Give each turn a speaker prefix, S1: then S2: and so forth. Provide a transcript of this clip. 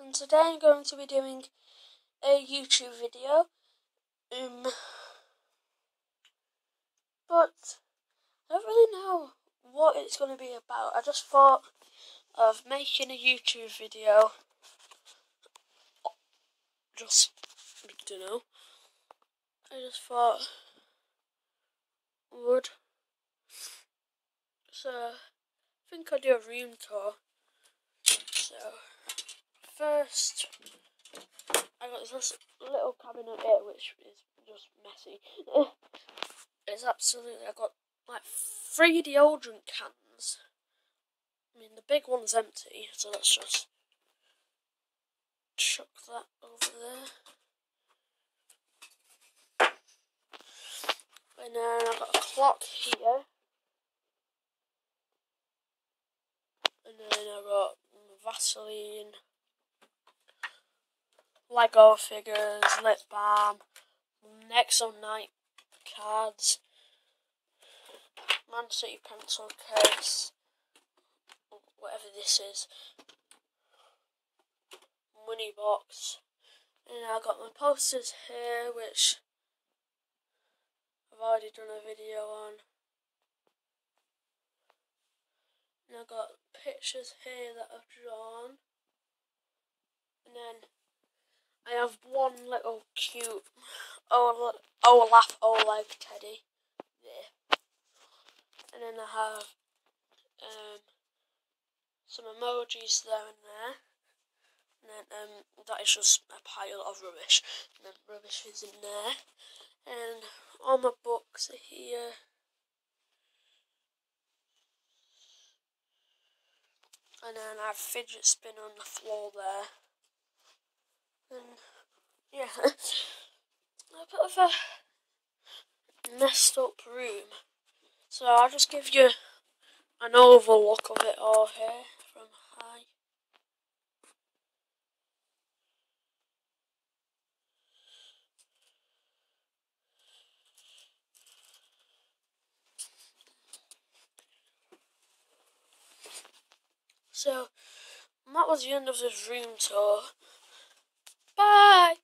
S1: and today I'm going to be doing a YouTube video. Um, but I don't really know what it's going to be about. I just thought of making a YouTube video. Just, don't know. I just thought would. So, I think I'll do a room tour. First, I got this little cabinet here, which is just messy. it's absolutely, I got like three deodorant cans. I mean, the big one's empty, so let's just chuck that over there. And then I've got a clock here. And then I've got Vaseline, Lego figures, lip balm, Nexo Knight cards, Man City pencil case, whatever this is, money box, and I've got my posters here, which I've already done a video on. And I've got pictures here that I've drawn. And then I have one little cute Olaf Oleg teddy there. And then I have um, some emojis there and there. And then um, that is just a pile of rubbish. And then rubbish is in there. And all my books are here. And then I have fidget spinner on the floor there. Yeah, a bit of a messed up room. So I'll just give you an overlook of it all here from high. So, that was the end of this room tour. Bye!